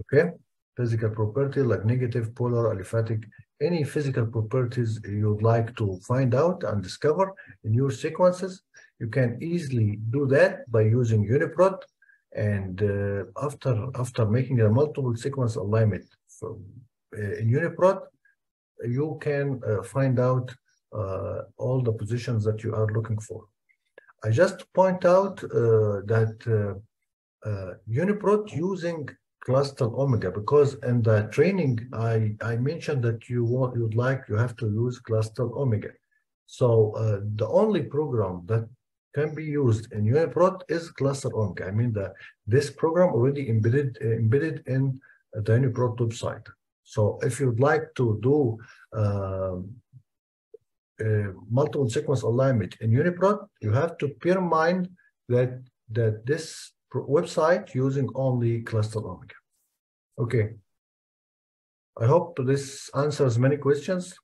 Okay, physical property like negative, polar, aliphatic, any physical properties you'd like to find out and discover in your sequences, you can easily do that by using UniProt. And uh, after after making a multiple sequence alignment from, uh, in UniProt, you can uh, find out uh, all the positions that you are looking for. I just point out uh, that uh, UniProt using Clustal Omega because in the training I, I mentioned that you want you'd like you have to use Clustal Omega. So uh, the only program that can be used in UniProt is Clustal Omega. I mean the this program already embedded embedded in the UniProt website. So if you'd like to do um, uh, multiple sequence alignment in UniProt, you have to bear in mind that that this website using only Clustal Omega. Okay. I hope this answers many questions.